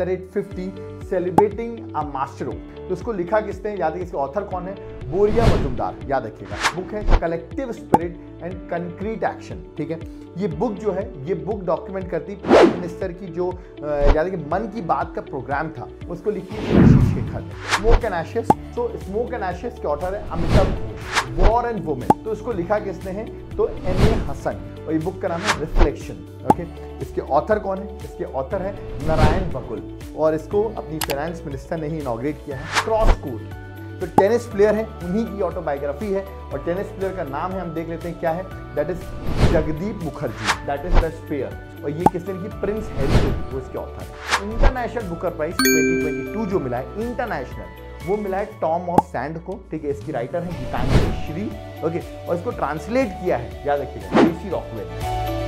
at the rate 50 celebrating a master तो इसको लिखा किसने? याद है इसके ऑथर कौन है? बोरिया मजुमदार। याद रखिएगा। बुक है collective spirit and concrete action ठीक है? ये बुक जो है, ये बुक डॉक्यूमेंट करती प्राइम मिनिस्टर की जो याद कि मन की बात का प्रोग्राम था, उसको लिखी Ashish Shekhar. Smoke and ashes तो स्मोक एंड एशेस के ऑथर है अमिताभ वॉर एंड वुमेन तो इसको लिखा किसने है? तो एम ए हसन और ये बुक का नाम है रिफ्लेक्शन ओके इसके ऑथर कौन है? इसके ऑथर है नारायण बकुल और इसको अपनी फाइनेंस मिनिस्टर ने ही इनाग्रेट किया है क्रॉस कोर्ट तो टेनिस प्लेयर है, उन्हीं की ऑटोबायोग्राफी है और टेनिस प्लेयर का नाम है, हम देख लेते हैं क्या है। That is Jagdeep Mukherjee that is the spare और ये किसने लिखी प्रिंस हैरी वो इसके ऑथर है। इंटरनेशनल बुकर प्राइज 2022 जो मिला है इंटरनेशनल वो मिला है टॉम ऑफ़ सैंड को। ठीक है, इसकी राइटर है गीतांजलि श्री। ओके और इसको ट्रांसलेट किया है, याद रखिएगा रॉकवेल